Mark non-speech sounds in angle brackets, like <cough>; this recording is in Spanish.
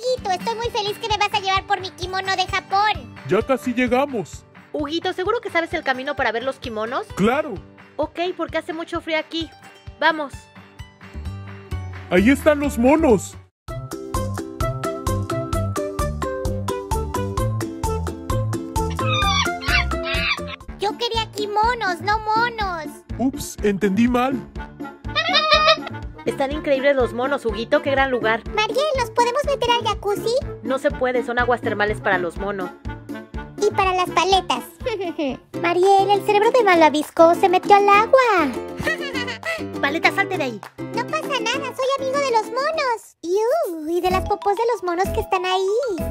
Huguito, estoy muy feliz que me vas a llevar por mi kimono de Japón. Ya casi llegamos. Huguito, ¿seguro que sabes el camino para ver los kimonos? Claro. Ok, porque hace mucho frío aquí. Vamos. Ahí están los monos. Yo quería kimonos, no monos. Ups, entendí mal. Están increíbles los monos, Huguito, qué gran lugar. Mariel, ¿nos podemos meter al jacuzzi? No se puede, son aguas termales para los monos. Y para las paletas. <laughs> Mariel, el cerebro de Malabisco se metió al agua. <laughs> Paleta, salte de ahí. No pasa nada, soy amigo de los monos. Iu, y de las popos de los monos que están ahí.